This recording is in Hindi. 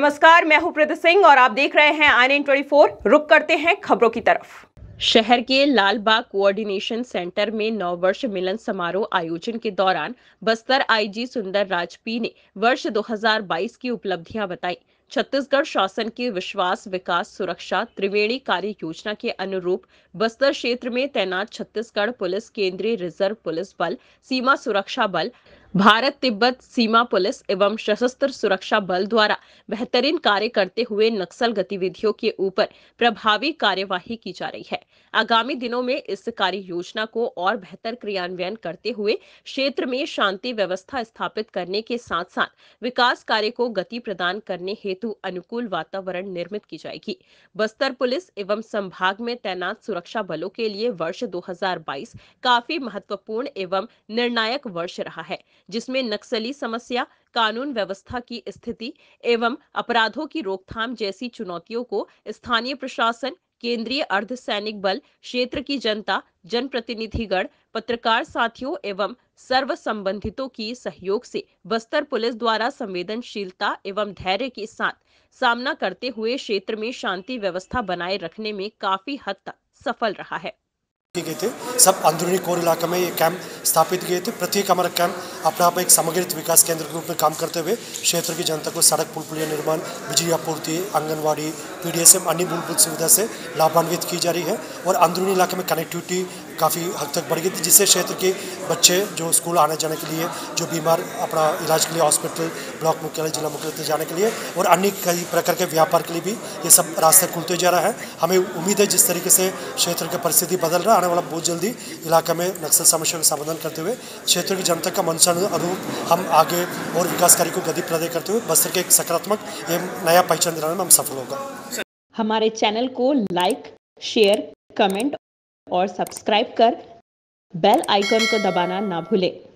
नमस्कार, मैं हूँ प्रीति सिंह और आप देख रहे हैं आई नाइन ट्वेंटी रुक करते हैं खबरों की तरफ़। शहर के लालबाग कोऑर्डिनेशन सेंटर में नव वर्ष मिलन समारोह आयोजन के दौरान बस्तर आईजी सुंदर राजपी ने वर्ष 2022 की उपलब्धियाँ बताई। छत्तीसगढ़ शासन की विश्वास विकास सुरक्षा त्रिवेणी कार्य योजना के अनुरूप बस्तर क्षेत्र में तैनात छत्तीसगढ़ पुलिस केंद्रीय रिज़र्व पुलिस बल सीमा सुरक्षा बल भारत तिब्बत सीमा पुलिस एवं सशस्त्र सुरक्षा बल द्वारा बेहतरीन कार्य करते हुए नक्सल गतिविधियों के ऊपर प्रभावी कार्यवाही की जा रही है। आगामी दिनों में इस कार्य योजना को और बेहतर क्रियान्वयन करते हुए क्षेत्र में शांति व्यवस्था स्थापित करने के साथ साथ विकास कार्य को गति प्रदान करने हेतु अनुकूल वातावरण निर्मित की जाएगी। बस्तर पुलिस एवं संभाग में तैनात सुरक्षा बलों के लिए वर्ष 2022 काफ़ी महत्वपूर्ण एवं निर्णायक वर्ष रहा है। जिसमें नक्सली समस्या, कानून व्यवस्था की स्थिति एवं अपराधों की रोकथाम जैसी चुनौतियों को स्थानीय प्रशासन, केंद्रीय अर्धसैनिक बल, क्षेत्र की जनता, जनप्रतिनिधिगण, पत्रकार साथियों एवं सर्व संबंधितों की सहयोग से बस्तर पुलिस द्वारा संवेदनशीलता एवं धैर्य के साथ सामना करते हुए क्षेत्र में शांति व्यवस्था बनाए रखने में काफ़ी हद तक सफल रहा है। किए गए थे। सब अंदरूनी कोर इलाके में ये कैंप स्थापित किए थे। प्रत्येक हमारा कैंप अपने आप एक समग्रित विकास केंद्र के रूप में काम करते हुए क्षेत्र की जनता को सड़क पुल पुलिया निर्माण, बिजली आपूर्ति, आंगनवाड़ी पी डी अन्य मूलभूत सुविधा से लाभान्वित की जा रही है। और अंदरूनी इलाके में कनेक्टिविटी काफ़ी हद तक बढ़ गई थी, जिससे क्षेत्र के बच्चे जो स्कूल आने जाने के लिए, जो बीमार अपना इलाज के लिए हॉस्पिटल, ब्लॉक मुख्यालय, जिला मुख्यालय जाने के लिए और अन्य कई प्रकार के व्यापार के लिए भी ये सब रास्ते खुलते जा रहा है। हमें उम्मीद है जिस तरीके से क्षेत्र की परिस्थिति बदल रहा है, आने वाला बहुत जल्दी इलाके में नक्सल समस्या का समाधान करते हुए, क्षेत्र की जनता का अनुरूप हम आगे और विकास कार्य को गति प्रदान करते हुए, बस्तर के एक सकारात्मक एवं नया पहचान दिलाने में हम सफल होगा। हमारे चैनल को लाइक, शेयर, कमेंट और सब्सक्राइब कर बेल आइकन को दबाना ना भूलें।